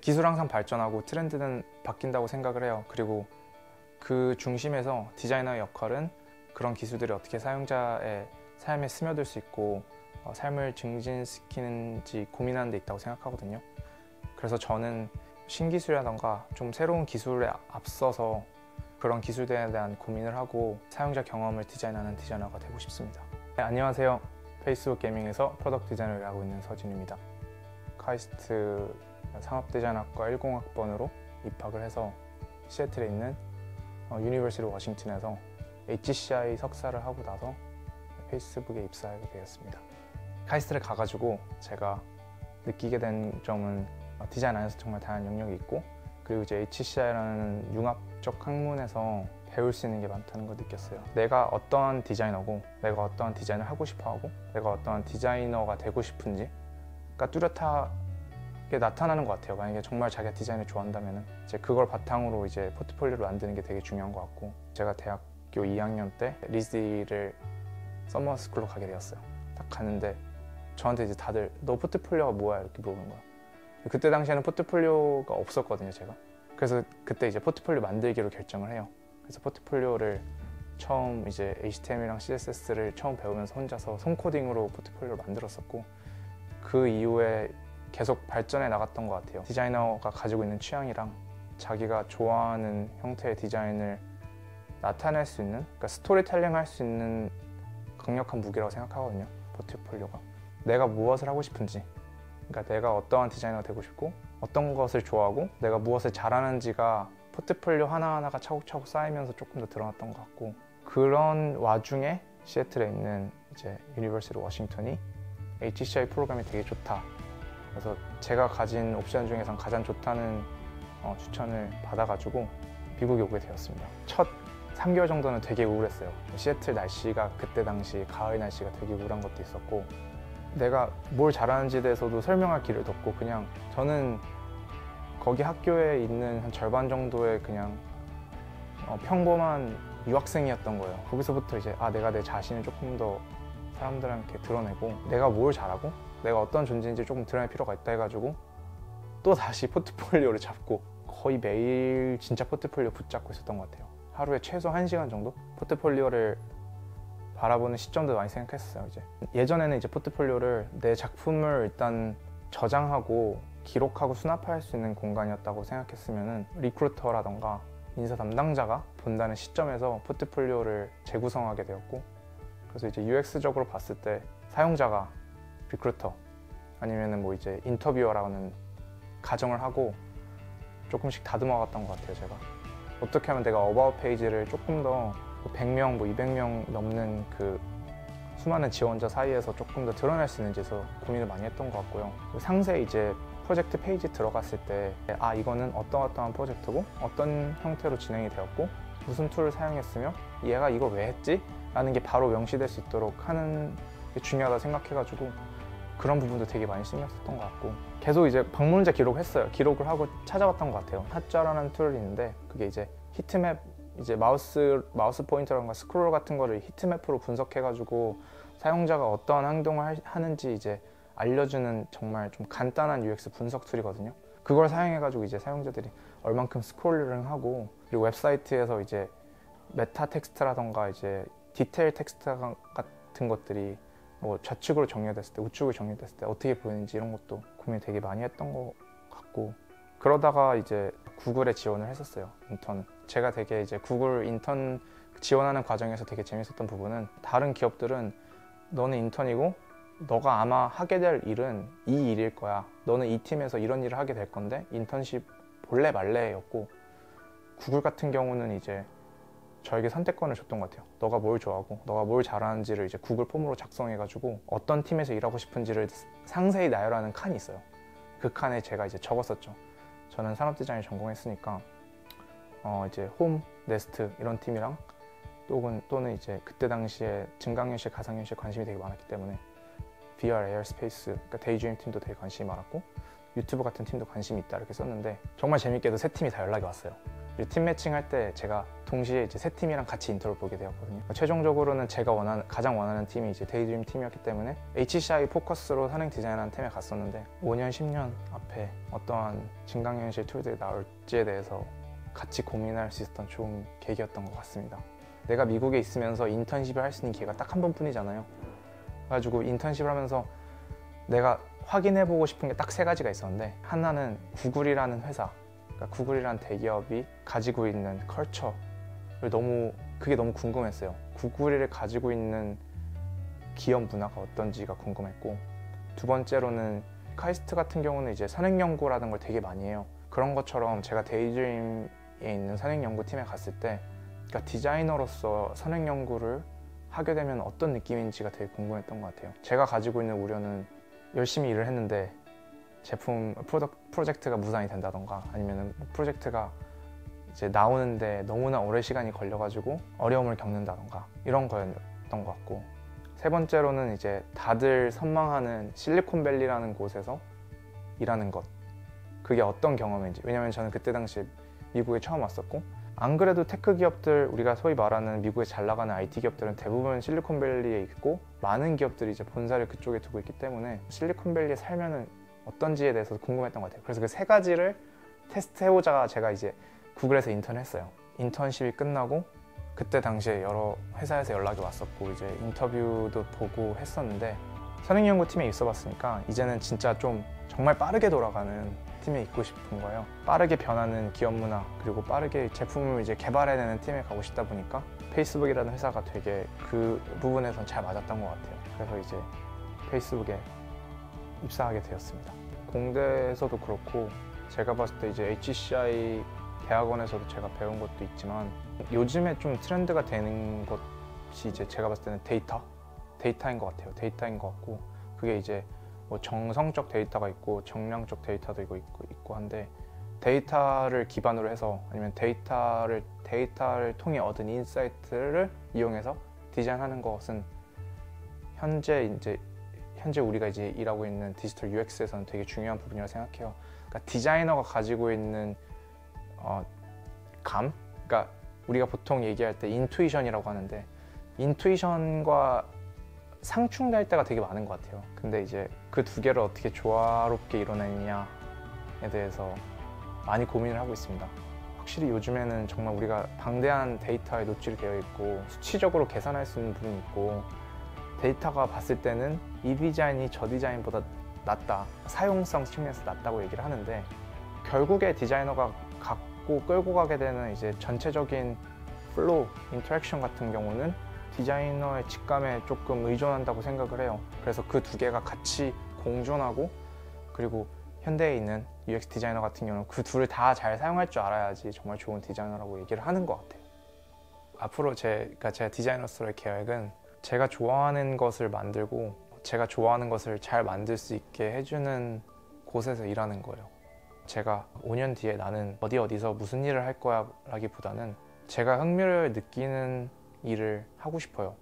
기술 항상 발전하고 트렌드는 바뀐다고 생각을 해요. 그리고 그 중심에서 디자이너의 역할은 그런 기술들이 어떻게 사용자의 삶에 스며들 수 있고 어, 삶을 증진시키는지 고민하는 데 있다고 생각하거든요. 그래서 저는 신기술이라던가 좀 새로운 기술에 앞서서 그런 기술들에 대한 고민을 하고 사용자 경험을 디자인하는 디자이너가 되고 싶습니다. 네, 안녕하세요. 페이스북 게이밍에서 product 디자이너를 하고 있는 서지훈입니다. 카이스트 산업디자인학과 10학번으로 입학을 해서 시애틀에 있는 어, University 워싱턴에서 HCI 석사를 하고 나서 페이스북에 입사하게 되었습니다. 카이스트를 가가지고 제가 느끼게 된 점은 어, 디자인 안에서 정말 다양한 영역이 있고 그리고 이제 HCI라는 융합적 학문에서 배울 수 있는 게 많다는 걸 느꼈어요. 내가 어떠한 디자이너고, 내가 어떠한 디자인을 하고 싶어하고, 내가 어떠한 디자이너가 되고 싶은지가 뚜렷하 게 나타나는 것 같아요. 만약에 정말 자기가 디자인을 좋아한다면 이제 그걸 바탕으로 이제 포트폴리오를 만드는 게 되게 중요한 것 같고, 제가 대학교 2학년 때 RISD를 summer school로 가게 되었어요. 딱 가는데 저한테 이제 다들 너 포트폴리오가 뭐야 이렇게 물어보는 거야. 그때 당시에는 포트폴리오가 없었거든요, 제가. 그래서 그때 이제 포트폴리오 만들기로 결정을 해요. 그래서 포트폴리오를 처음 이제 HTML이랑 CSS를 처음 배우면서 혼자서 손코딩으로 포트폴리오를 만들었었고 그 이후에 계속 발전해 나갔던 것 같아요. 디자이너가 가지고 있는 취향이랑 자기가 좋아하는 형태의 디자인을 나타낼 수 있는, 그러니까 스토리텔링 할 수 있는 강력한 무기라고 생각하거든요. 포트폴리오가. 내가 무엇을 하고 싶은지, 그러니까 내가 어떠한 디자이너가 되고 싶고 어떤 것을 좋아하고 내가 무엇을 잘하는지가 포트폴리오 하나하나가 차곡차곡 쌓이면서 조금 더 드러났던 것 같고 그런 와중에 시애틀에 있는 이제 University 워싱턴이 HCI 프로그램이 되게 좋다. 그래서 제가 가진 옵션 중에선 가장 좋다는 어, 추천을 받아가지고 미국에 오게 되었습니다. 첫 3개월 정도는 되게 우울했어요. 시애틀 날씨가 그때 당시 가을 날씨가 되게 우울한 것도 있었고 내가 뭘 잘하는지에 대해서도 설명할 길을 뒀고 그냥 저는 거기 학교에 있는 한 절반 정도의 그냥 어, 평범한 유학생이었던 거예요. 거기서부터 이제 아 내가 내 자신을 조금 더 사람들한테 드러내고 내가 뭘 잘하고 내가 어떤 존재인지 조금 드러낼 필요가 있다 해가지고 또 다시 포트폴리오를 잡고 거의 매일 진짜 포트폴리오 붙잡고 있었던 것 같아요. 하루에 최소 1시간 정도 포트폴리오를 바라보는 시점도 많이 생각했어요. 이제 예전에는 이제 포트폴리오를 내 작품을 일단 저장하고 기록하고 수납할 수 있는 공간이었다고 생각했으면은 recruiter라던가 인사 담당자가 본다는 시점에서 포트폴리오를 재구성하게 되었고 그래서 이제 UX적으로 봤을 때 사용자가 recruiter 아니면은 뭐 이제 interviewer라는 가정을 하고 조금씩 다듬어 갔던 것 같아요 제가 어떻게 하면 내가 about 페이지를 조금 더 100명, 뭐 200명 넘는 그 수많은 지원자 사이에서 조금 더 드러낼 수 있는지에서 고민을 많이 했던 것 같고요. 상세 이제 프로젝트 페이지 들어갔을 때 아 이거는 어떤 어떠한 프로젝트고 어떤 형태로 진행이 되었고 무슨 tool을 사용했으며 얘가 이걸 왜 했지? 라는 게 바로 명시될 수 있도록 하는 게 중요하다 생각해가지고 그런 부분도 되게 많이 신경 썼던 것 같고 계속 이제 방문자 기록했어요. 기록을 하고 찾아봤던 것 같아요. Hotjar라는 tool이 있는데 그게 이제 heatmap 이제 마우스 마우스 포인터라든가 스크롤 같은 거를 heatmap으로 분석해가지고 사용자가 어떠한 행동을 하는지 이제 알려주는 정말 좀 간단한 UX 분석 tool이거든요. 그걸 사용해가지고 이제 사용자들이 얼만큼 scrolling 하고 그리고 웹사이트에서 이제 meta 텍스트라던가 이제 디테일 텍스트 같은 것들이 뭐 좌측으로 정렬됐을 때 우측으로 정렬됐을 때 어떻게 보이는지 이런 것도 고민 되게 많이 했던 것 같고 그러다가 이제 구글에 지원을 했었어요 인턴. 제가 되게 이제 구글 인턴 지원하는 과정에서 되게 재밌었던 부분은 다른 기업들은 너는 인턴이고 너가 아마 하게 될 일은 이 일일 거야. 너는 이 팀에서 이런 일을 하게 될 건데 인턴십 볼래 말래였고 구글 같은 경우는 이제 저에게 선택권을 줬던 것 같아요. 너가 뭘 좋아하고, 너가 뭘 잘하는지를 이제 구글 폼으로 작성해가지고 어떤 팀에서 일하고 싶은지를 상세히 나열하는 칸이 있어요. 그 칸에 제가 이제 적었었죠. 저는 산업 디자인을 전공했으니까 어 이제 홈, 네스트 이런 팀이랑 또는 또는 이제 그때 당시에 증강현실, 가상현실 관심이 되게 많았기 때문에 VR, AR space, 그러니까 데이드림 팀도 되게 관심이 많았고 유튜브 같은 팀도 관심이 있다 이렇게 썼는데 정말 재밌게도 세 팀이 다 연락이 왔어요. 팀 매칭 할 때 제가 동시에 이제 세 팀이랑 같이 인터뷰를 보게 되었거든요. 최종적으로는 제가 원하는 가장 원하는 팀이 이제 데이드림 팀이었기 때문에 HCI 포커스로 선행 디자인하는 팀에 갔었는데 5년, 10년 앞 앞에 어떠한 증강현실 tool들이 나올지에 대해서 같이 고민할 수 있었던 좋은 계기였던 것 같습니다. 내가 미국에 있으면서 인턴십을 할 수 있는 기회가 딱 한 번뿐이잖아요. 그래가지고 인턴십을 하면서 내가 확인해보고 싶은 게 딱 세 가지가 있었는데 하나는 구글이라는 회사, 그러니까 구글이라는 대기업이 가지고 있는 컬처를 너무 그게 너무 궁금했어요. 구글을 가지고 있는 기업 문화가 어떤지가 궁금했고 두 번째로는 카이스트 같은 경우는 이제 선행 연구라는 걸 되게 많이 해요. 그런 것처럼 제가 데이드림에 있는 선행 연구팀에 갔을 때 그러니까 디자이너로서 선행 연구를 하게 되면 어떤 느낌인지가 되게 궁금했던 것 같아요. 제가 가지고 있는 우려는 열심히 일을 했는데 제품 product, 프로젝트가 무산이 된다던가 아니면 프로젝트가 이제 나오는데 너무나 오래 시간이 걸려가지고 어려움을 겪는다던가 이런 거였던 것 같고. 세 번째로는 이제 다들 선망하는 실리콘밸리라는 곳에서 일하는 것. 그게 어떤 경험인지. 왜냐면 저는 그때 당시 미국에 처음 왔었고 안 그래도 tech 기업들 우리가 소위 말하는 미국에 잘 나가는 IT 기업들은 대부분 실리콘밸리에 있고 많은 기업들이 이제 본사를 그쪽에 두고 있기 때문에 실리콘밸리에 살면은 어떤지에 대해서 궁금했던 것 같아요. 그래서 그 세 가지를 테스트 해보자가 제가 이제 구글에서 인턴을 했어요. 인턴십이 끝나고 그때 당시에 여러 회사에서 연락이 왔었고 이제 인터뷰도 보고 했었는데 선행연구팀에 있어 봤으니까 이제는 진짜 좀 정말 빠르게 돌아가는 팀에 있고 싶은 거예요. 빠르게 변하는 기업 문화 그리고 빠르게 제품을 이제 개발해내는 팀에 가고 싶다 보니까 페이스북이라는 회사가 되게 그 부분에선 잘 맞았던 것 같아요. 그래서 이제 페이스북에 입사하게 되었습니다. 공대에서도 그렇고 제가 봤을 때 이제 HCI 대학원에서도 제가 배운 것도 있지만 요즘에 좀 트렌드가 되는 것이 이제 제가 봤을 때는 데이터 데이터인 것 같아요. 데이터인 것 같고 그게 이제 뭐 정성적 데이터가 있고 정량적 데이터도 있고, 있고 한데 데이터를 기반으로 해서 아니면 데이터를 데이터를 통해 얻은 insight를 이용해서 디자인하는 것은 현재 이제 현재 우리가 이제 일하고 있는 디지털 UX에서는 되게 중요한 부분이라고 생각해요. 그러니까 디자이너가 가지고 있는 어, 감, 그러니까 우리가 보통 얘기할 때 인투이션이라고 하는데 인투이션과 상충될 때가 되게 많은 것 같아요. 근데 이제 그 두 개를 어떻게 조화롭게 이뤄내느냐에 대해서 많이 고민을 하고 있습니다. 확실히 요즘에는 정말 우리가 방대한 데이터에 노출이 되어 있고 수치적으로 계산할 수 있는 부분이 있고 데이터가 봤을 때는 이 디자인이 저 디자인보다 낫다 사용성 측면에서 낫다고 얘기를 하는데 결국에 디자이너가 갖고 끌고 가게 되는 이제 전체적인 flow, interaction 같은 경우는 디자이너의 직감에 조금 의존한다고 생각을 해요. 그래서 그 두 개가 같이 공존하고 그리고 현대에 있는 UX 디자이너 같은 경우는 그 둘을 다 잘 사용할 줄 알아야지 정말 좋은 디자이너라고 얘기를 하는 것 같아요. 앞으로 제, 그러니까 제가 디자이너로서의 계획은 제가 좋아하는 것을 만들고 제가 좋아하는 것을 잘 만들 수 있게 해주는 곳에서 일하는 거예요. 제가 5년 뒤에 나는 어디 어디서 무슨 일을 할 거야 라기보다는 제가 흥미를 느끼는 일을 하고 싶어요.